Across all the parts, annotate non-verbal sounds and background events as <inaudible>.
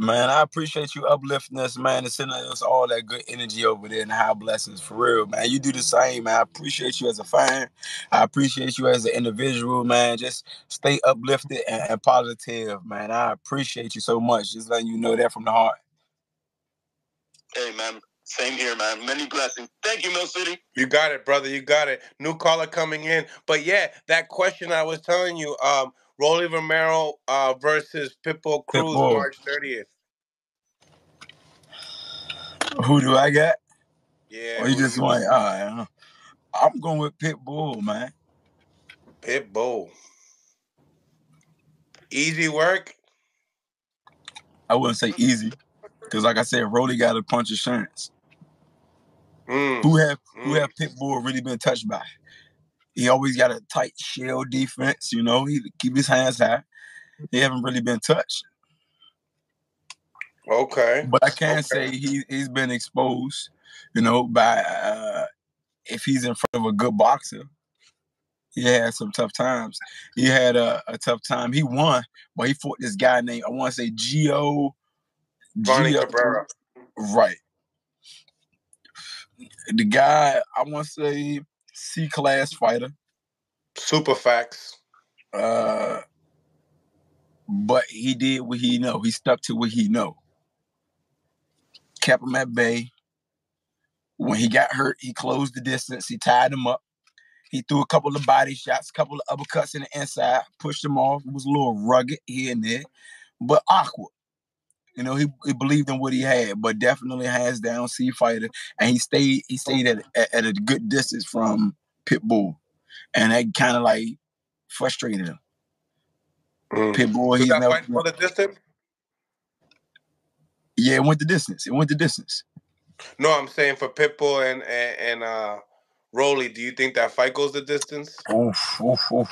Man, I appreciate you uplifting us, man, and sending us all that good energy over there and high blessings for real, man. You do the same, man. I appreciate you as a fan. I appreciate you as an individual, man. Just stay uplifted and, and positive, man. I appreciate you so much. Just letting you know that from the heart. Hey, man. Same here, man. Many blessings. Thank you, Mill City. You got it, brother. You got it. New caller coming in. But yeah, that question I was telling you, um, Rolly Romero uh, versus Pitbull Cruz Pitbull. March 30th. Who do I got? Yeah. Or you just want, all right? I'm going with Pitbull, man. Pitbull. Easy work. I wouldn't say easy, because like I said, Rolly got a punch insurance. Mm. Who have who Mm. have Pitbull really been touched by? He always got a tight shell defense, you know. He keep his hands high. He haven't really been touched, Okay. but I can Okay. say he he's been exposed, you know, by uh, if he's in front of a good boxer. He had some tough times. He had a, a tough time. He won, but he fought this guy named I want to say Gio. Vonnie Gio- Cabrera. Right. The guy I want to say C class fighter. Super facts. Uh, but he did what he know. He stuck to what he know. Kept him at bay. When he got hurt, he closed the distance. He tied him up. He threw a couple of body shots, a couple of uppercuts in the inside, pushed him off. It was a little rugged here and there, but awkward. You know, he, he believed in what he had, but definitely hands down C fighter. And he stayed he stayed at, at, at a good distance from Pitbull. And that kind of like frustrated him. Mm. Pitbull, he's never fight for the distance? Yeah, it went the distance. It went the distance. No, I'm saying for Pitbull and and, and uh Rolly, do you think that fight goes the distance? Oof, oof, oof.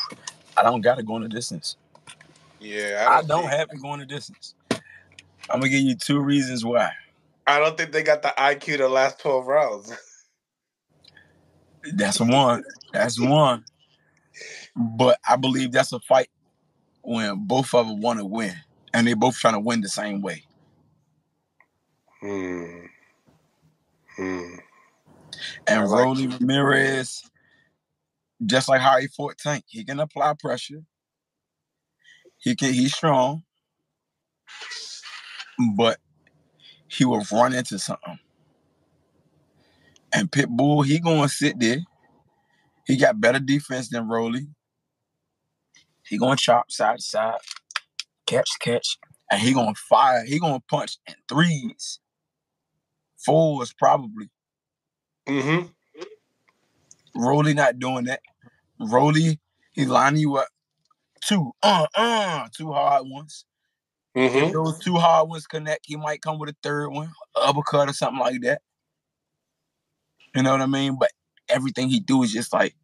I don't gotta go in the distance. Yeah, I I don't, don't, have to go in the distance. I'm gonna give you two reasons why. I don't think they got the IQ to last twelve rounds. <laughs> That's one. That's one. But I believe that's a fight when both of them want to win, and they both trying to win the same way. Hmm. Hmm. And like Rolly Ramirez, just like how he fought Tank, he can apply pressure. He can. He's strong, but he will run into something. And Pitbull, he gonna sit there. He got better defense than Rolly. He gonna chop side to side, catch catch, and he gonna fire. He gonna punch in threes, fours probably. Mm-hmm. Rolly not doing that. Rolly, he lining you up two, uh, uh, two hard ones. If Mm-hmm. those two hard ones connect, he might come with a third one, uppercut or something like that. You know what I mean? But everything he do is just like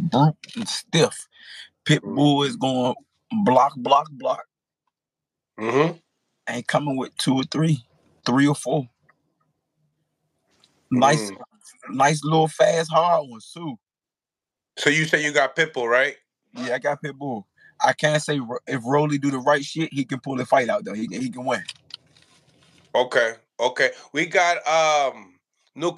brute and stiff. Pitbull is going block, block, block, Mm-hmm. and coming with two or three, three or four. Nice, Mm. nice little fast hard ones too. So you say you got Pitbull, right? Yeah, I got Pitbull. I can't say if Rolly do the right shit, he can pull the fight out though. He he can win. Okay. Okay. We got um new